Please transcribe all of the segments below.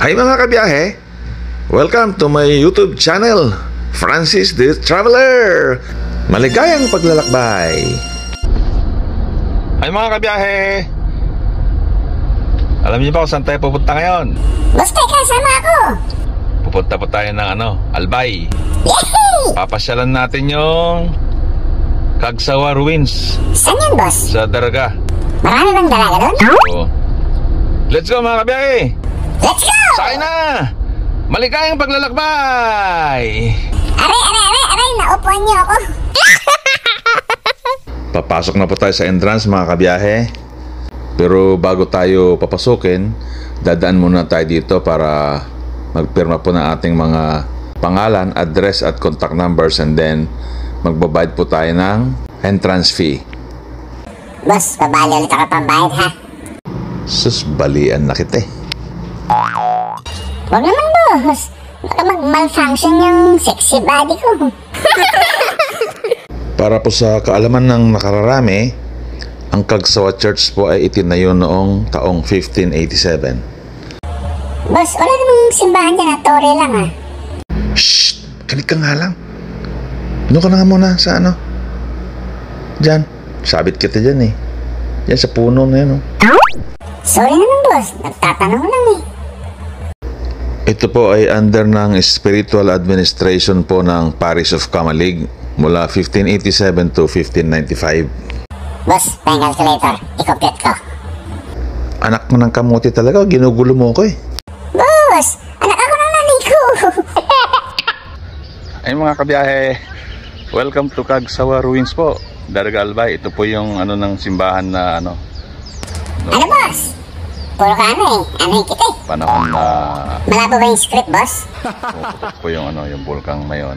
Hi mga kabiyahe! Welcome to my YouTube channel, Francis the Traveler! Maligayang paglalakbay! Hi mga kabiyahe! Alam niyo ba kung saan tayo pupunta ngayon? Basta kasama ako. Pupunta po tayo ng ano, Albay. Yehey! Papasyalan natin yung Kagsawa Ruins Saan yan, boss? sa Daraga. Marami bang dalaga doon? So, let's go mga kabiyahe! Let's go! Sakay na! Maligayang paglalakbay! Aray, aray, aray, aray, naupuan niyo ako. Papasok na po tayo sa entrance mga kabiyahe. Pero bago tayo papasukin, dadaan muna tayo dito para magpirma po ng ating mga pangalan, address at contact numbers and then magbabayad po tayo ng entrance fee. Boss, babali ulit ako pambayad, ha? Sus, balian na kita eh. Huwag naman, boss. Baka mag-malfunction yung sexy body ko. Para po sa kaalaman ng nakararami, ang Kagsawa Church po ay itinayo noong taong 1587. Boss, wala namang simbahan dyan na tore lang, ha? Shh! Kanig ka nga lang. Ano ka na nga muna sa ano? Diyan. Sabit kita dyan eh. Diyan sa puno na yun oh. Sorry naman, boss. Nagtatanong lang, eh. Ito po ay under ng spiritual administration po ng Parish of Kamalig mula 1587 to 1595. Boss, pen calculator. I-compute ko. Anak mo ng kamuti talaga, ginugulo mo ko eh. Boss, anak ako ng nanay ko. Ay mga kabiyahe, welcome to Kagsawa Ruins po. Daragalbay, ito po yung ano ng simbahan na ano, ano, boss? Puro ka ano, eh. Ano yung kita, eh. panahon na Malabo ba yung script, boss? pumuputok po yung ano, yung bulkang mayon.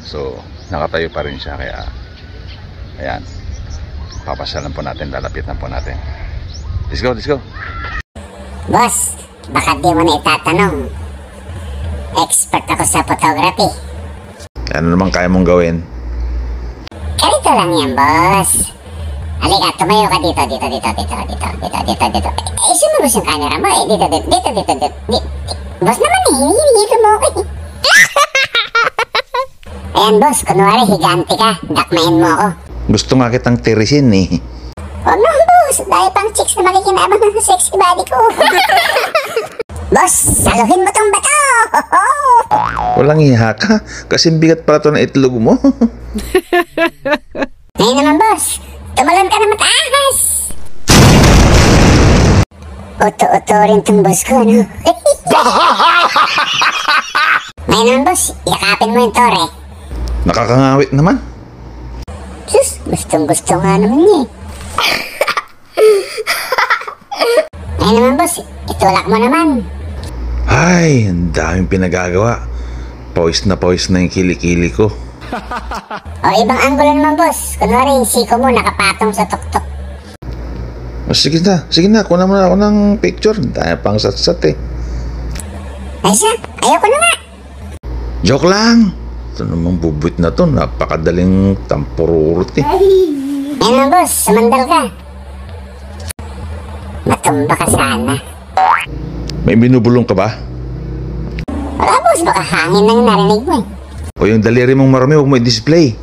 So, nakatayo pa rin siya kaya ayan. Papasyalan po natin, lalapitan po natin. Let's go, let's go. Boss, baka di mo na itatanong. Expert ako sa photography. Ano naman kaya mong gawin? Ganito lang yan, boss. Halika, tumayo ka dito, dito, dito, dito, dito, dito, dito, dito. Eh, sumunod yung camera mo, eh, dito, dito, dito, dito, dito, dito. Boss naman eh, hinihinito mo ako eh. Ayan, boss, kunwari higante ka, dakmain mo ako. Gusto nga kitang tirisin eh. Huwag na, boss, dahil pang chicks na makikinabang ng sexy body ko. boss, saluhin mo tong bato! Walang iha ka, kasi bigat pala to ng itlog mo. Ngayon naman, boss. Tumalon ka na mataas. Uto-uto rin tong boss ko, no? Ngayon naman, boss. Yakapin mo yung tore. Nakakangawit naman. Sus, gustong gusto nga naman niya eh. Ngayon naman, boss. Itulak mo naman. Ay, ang daming pinagagawa. Pawis na pawis na yung kilikili ko. O, ibang anggulo naman, boss. Kunwari, yung siko mo nakapatong sa tuktok. O, sige na, sige na, kunan mo na ako ng picture. Dahil pang satsat eh. Ay siya, ayoko na nga. Joke lang. Ito namang bubuit na to. Napakadaling tampururot eh. Ngayon naman, boss. Sumandal ka. Matumba ka sana. May binubulong ka ba? Wala, boss. Baka hangin lang narinig mo eh. O yung daliri mong marami, huwag mo i-display.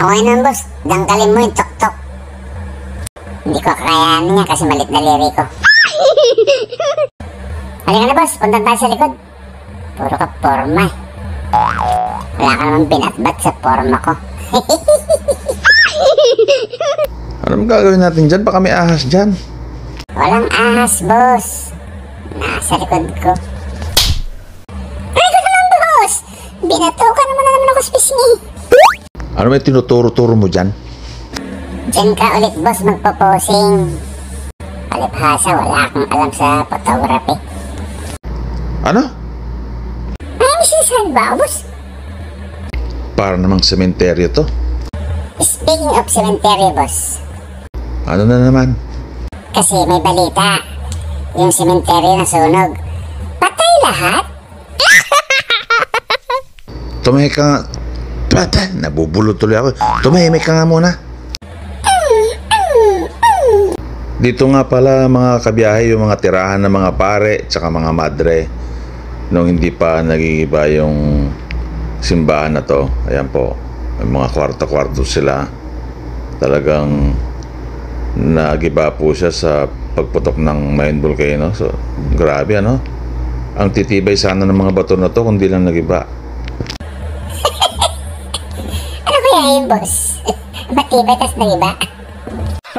Okay na, boss. Dangkalin mo yung tok-tok. Hindi ko kakayanin niya kasi malit na liri ko. Halika na, boss. Punta tayo sa likod. Puro ka forma. Wala ka naman binatbat sa forma ko. Anong gagawin natin dyan? Baka may ahas dyan. Walang ahas, boss. Nasa likod ko. Ay, ko naman, boss! Binatukan naman sa pisngi. Ano may tinuturo-turo mo dyan? Diyan ka ulit, boss, magpo-posing. Palibhasa, wala akong alam sa photography. Ano? Ay, sinasabi ba boss? Para namang sementeryo to. Speaking of cemetery, boss, Ano na naman? kasi may balita. Yung cemetery na sunog. Patay lahat? Tumahimik ka nga. Bata, nabubulot tuloy ako. Tumahimik ka nga muna. Dito nga pala mga kabiyahe yung mga tirahan ng mga pare tsaka mga madre nung hindi pa nagigiba yung simbahan na to. Ayan po, may mga kwarto-kwarto sila. Talagang nagiba po siya sa pagputok ng main volcano. So, grabe ano? Ang titibay sana ng mga bato na to kung di lang nagiba. Ano kaya yun, boss? Matibay, tas na iba.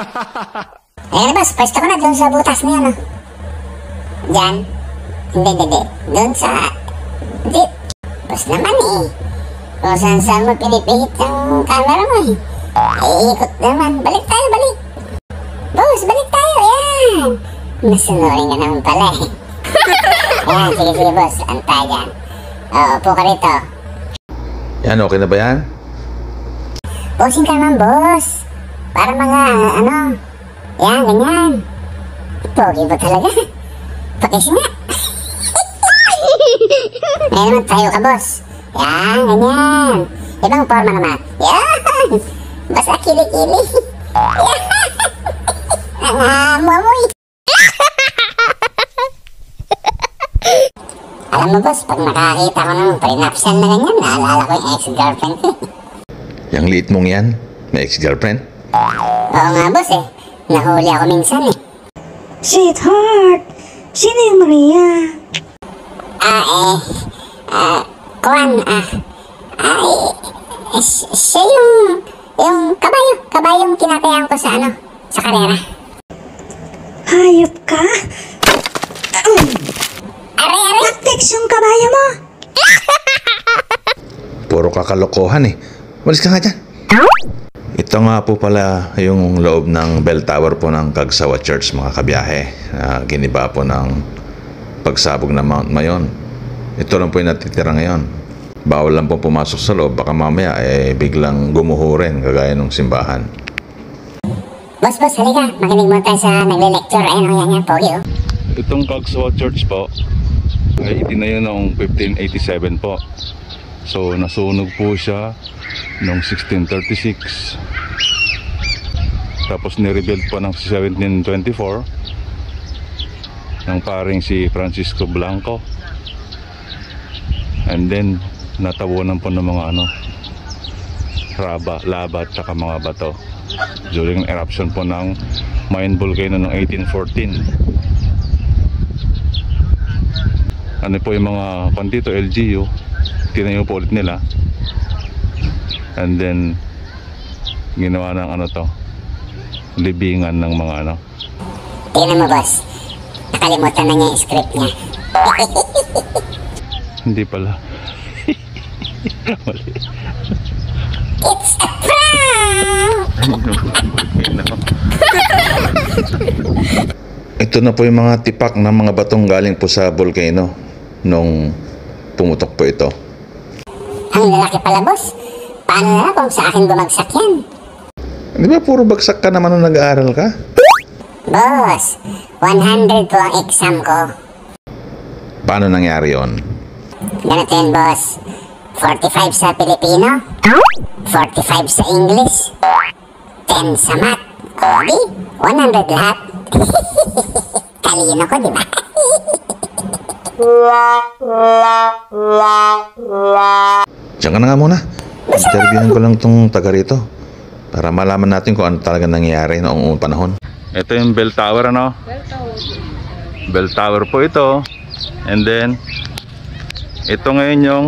Ayan, boss. Pwesto ko na dun sa butas na yan, ah. Diyan. Hindi, hindi, hindi. Dun sa... Di. Boss naman, eh. Kung saan saan mo pinipihit yung camera mo, eh. Iikot naman. Balik tayo, balik. Boss, balik tayo. Ayan. Nasunurin ka naman pala, eh. Ayan, sige, sige, boss. Antay dyan. Oo, upo ka rito. Yan, okay na ba yan? Bossing ka naman, boss. Para mga, ano, yan, ganyan. Pogi ba talaga? Pakis nga. Ngayon naman tayo ka, boss. Yan, ganyan. Ibang forma naman. Yan. Basta kili-kili. Yan. Nangamoy. Alam mo, boss, pag nakakita ko ng prenuptial na ganyan, naalala ko yung ex-girlfriend ko. Yang liit mong yan? May ex-girlfriend? Oo nga, boss eh. Nahuli ako minsan eh. Sweetheart, sino yung Maria? Ah, eh. Ah, Kuan, ah. Ah, eh, eh, si- siya yung, yung kabayo. Kabayong kinakayan ko sa ano, sa karera. Hayop ka? Aray, aray! Text yung kabayo mo? Puro kakalokohan eh. Walis ka nga dyan. Ito nga po pala yung loob ng bell tower po ng Kagsawa Church mga kabiyahe. na giniba po ng pagsabog ng Mount Mayon. Ito lang po yung natitira ngayon. Bawal lang po pumasok sa loob. Baka mamaya eh biglang gumuho rin kagaya ng simbahan. Boss, boss, halika. Makinig mo tayo sa nagle-lecture. Ayun, oh, yan, yan, pogi, oh. Itong Kagsawa Church po ay itinayo noong 1587 po. So nasunog po siya noong 1636. Tapos nirebuild po ng 1724 ng paring si Francisco Blanco. And then natabunan po ng mga ano raba, lava at saka mga bato. During eruption po ng Mayon volcano noong 1814 ano po yung mga pandito LGU tinayo po ulit nila and then ginawa ng ano to libingan ng mga ano Tingnan mo, boss. Nakalimutan na niya yung script niya. hindi pala Mali. It's a prank! ito na po yung mga tipak ng mga batong galing po sa volcano nung pumutok po ito Ang lalaki pala, boss. Paano na kung sa akin bumagsak yan? di ba puro bagsak ka naman nung nag-aaral ka Boss, 100 po ang exam ko. paano nangyari yon Ganito yun, boss. 45 sa Pilipino, 45 sa English, 10 sa math. O di, 100 lahat. Talino ko, di ba? Diyan ka na nga muna. Interviewin ko lang tong taga rito para malaman natin kung ano talaga nangyayari noong panahon. Ito yung bell tower ano? Bell tower po ito. And then, ito ngayon yung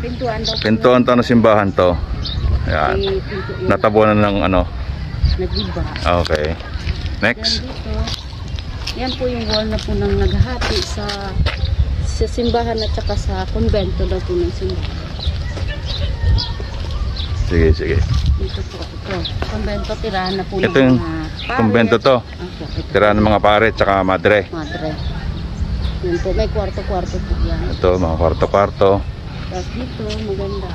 Pintuan daw. pintuan to ng simbahan to. Ayan. Natabunan ng ano. Nag-iba. Okay. Next. Yan po yung wall na po nang naghahati sa sa simbahan at saka sa konbento daw po ng simbahan. Sige, sige. Dito po, ito. Konbento, tirahan na po Ito ng yung mga kumbento to. Opo, ito. Tira ng mga pare tsaka madre. Madre. Yan po, may kwarto-kwarto po yan. Ito, mga kwarto-kwarto. Tapos dito, maganda.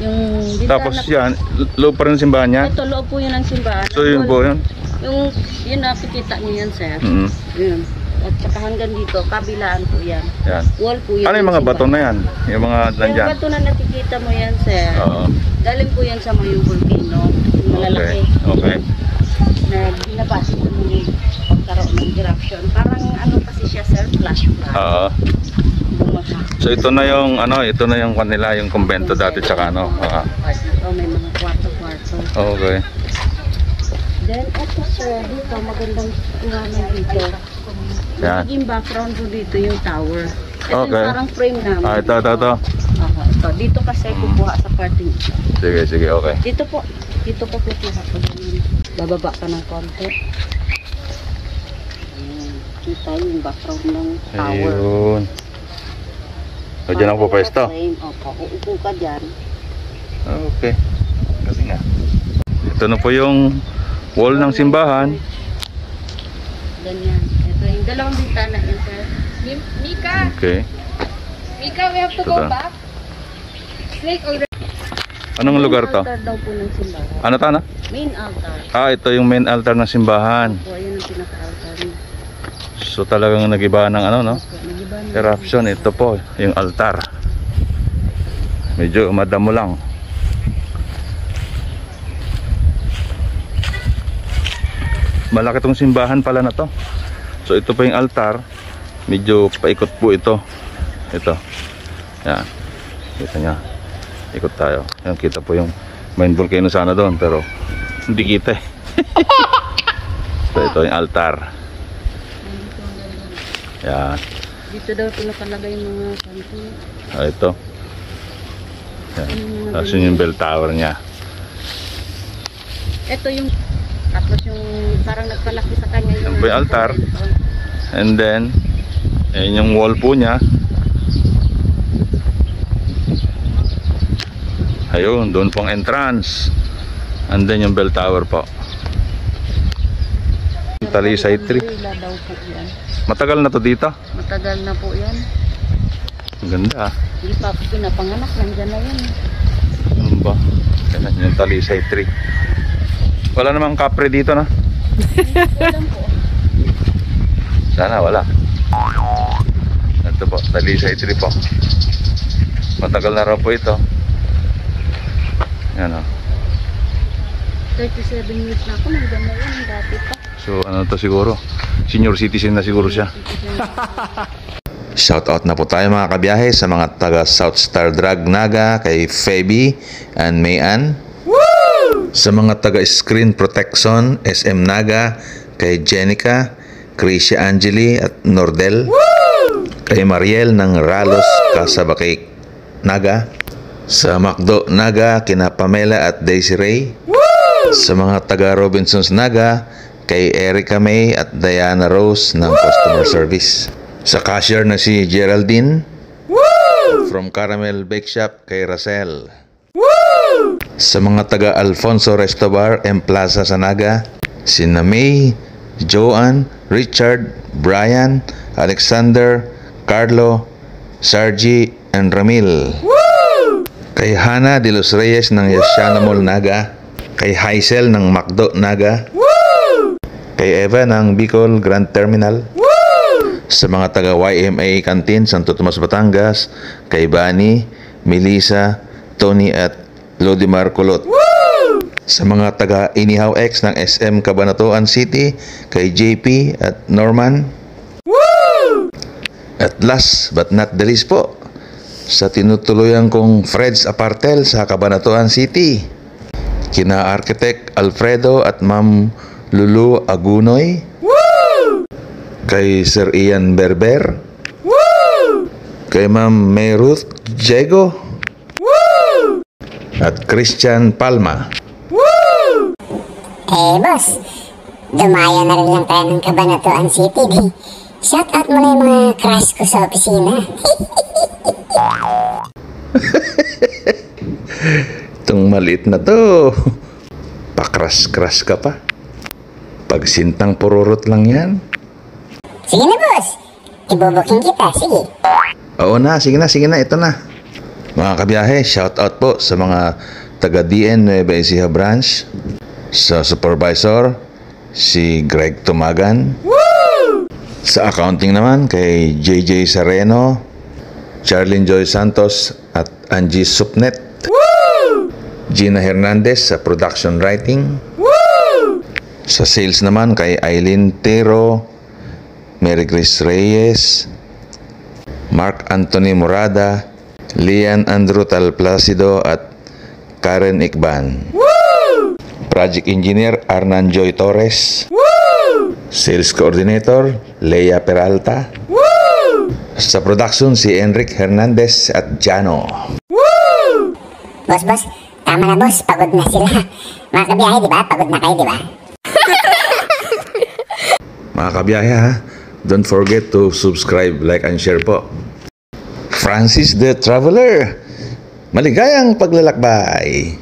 Yung Tapos po- yan, loob pa rin ng simbahan yan. Ito, loob po yun ng simbahan. Ito yung po yun. Yung, yun nakikita niyo yan, sir. Mm Yun. At saka hanggang dito, kabilaan po yan. Yan. Wall po yan. Ano yung ng mga bato na yan? Yung mga Yung nandyan? bato na nakikita mo yan, sir. Oo. Galing po yan sa Mayong Volcano. Yung Okay. Malalaki. Okay. na binabasa ko nung pagkaroon ng direction. Parang ano kasi siya sir, flash flood. Oo. So ito na yung ano, ito na yung kanila, yung kumbento dati tsaka ano. Ah, Part na to, may mga kwarto-kwarto. okay. Then, eto sir, dito, magandang kuhanan dito. Yan. Magiging background ko dito yung tower. Ito Okay. yung parang frame namin. Ah, ito, ito, ito. Aha, ito. Dito kasi kukuha sa parting ito. Sige, sige, okay. Dito po. Dito po kukuha ko. Bababa ka ng konti. Ayan. Kita yung background ng tower. Ayun. So, dyan ako pwesto. Opo. Uupo ka dyan. Okay. Kasi nga. Ito na po yung wall ng simbahan. Ganyan. Dalawang bintana yun, sir. Mi- Mika, Okay. Mika, we have to Ito go ba? back. Snake already. Anong lugar to? altar daw po ng simbahan. Ano to, ano? Main altar. Ah, ito yung main altar ng simbahan. Po, ayun ang pinaka-altar niya. So talagang nagiba ng ano, no? Opo, nag-iba na. Eruption, ito po, yung altar. Medyo madamo lang. Malaki tong simbahan pala na to. So ito po yung altar. Medyo paikot po ito. Ito. Yan. Kita nyo. Ikot tayo. Yan, kita po yung main volcano sana doon. Pero hindi kita eh. so ito yung altar. Yan. Dito daw po nakalagay yung mga kanto. Ah, ito. Yan. Tapos yun yung bell tower niya. Ito yung tapos yung parang nagpalaki sa kanya yung altar. convento. And then, ayun yung wall po niya. Ayun, doon pong entrance. And then yung bell tower po. Talisay tree. Matagal na to dito. Matagal na po yan. Ang ganda ah. Hindi pa ako pinapanganak. Nandyan na yan. Ano ba? Yan yung talisay tree. Wala namang kapre dito na. Sana wala. Ito po, talisay tree po. Matagal na raw po ito. Yan o. 37 years na ako. Nandyan na. Dati pa. So ano to siguro? Senior citizen na siguro siya. Shoutout na po tayo mga kabiyahe sa mga taga South Star Drag Naga kay Feby and Mayan. Sa mga taga Screen Protection SM Naga kay Jenica, Krisha Angeli at Nordel. Kay Mariel ng Ralos Kasabakik Naga. Sa Macdo Naga kina Pamela at Daisy Ray. Sa mga taga Robinsons Naga kay Erica May at Diana Rose ng customer service. Sa cashier na si Geraldine. From Caramel Bake Shop kay Racel. Sa mga taga Alfonso Resto Bar and Plaza sa Naga, sina May, Joanne, Richard, Brian, Alexander, Carlo, Sargi, and Ramil. Kay Hana de los Reyes ng Yasiana Mall Naga, kay Haisel ng Macdo Naga, kay Eva ng Bicol Grand Terminal, sa mga taga YMA Canteen Santo Tomas Batangas, kay Bani, Melissa, Tony at Lodimar Kulot. Sa mga taga Inihaw X ng SM Cabanatuan City, kay JP at Norman. At last but not the least po, sa tinutuluyan kong Fred's Apartel sa Cabanatuan City. Kina Architect Alfredo at Ma'am Lulu Agunoy. Kay Sir Ian Berber. Kay Ma'am May Ruth Diego. At Christian Palma. Eh, boss, dumayo na rin lang tayo ng Cabanatuan City, di. Shout out mo na yung mga crush ko sa opisina. Itong maliit na to. Pakras-kras ka pa. Pagsintang pururot lang yan. Sige na, boss. Ibubuking kita, sige. Oo na, sige na, sige na, ito na. Mga kabiyahe, shout out po sa mga taga DN Nueva Ecija branch, sa supervisor, si Greg Tumagan, sa accounting naman kay JJ Sereno, Charlene Joy Santos at Angie Supnet, Gina Hernandez sa production writing, Sa sales naman kay Eileen Tero, Mary Grace Reyes, Mark Anthony Morada, Lian Andrew Talplacido at Karen Ikban. Project Engineer Arnan Joy Torres. Sales Coordinator Leia Peralta. Sa production si Enric Hernandez at Jano. Boss, boss, tama na boss, pagod na sila. Mga kabiyahe, di ba? Pagod na kayo, di ba? Mga kabiyahe ha, don't forget to subscribe, like, and share po. Francis the Traveler, maligayang paglalakbay!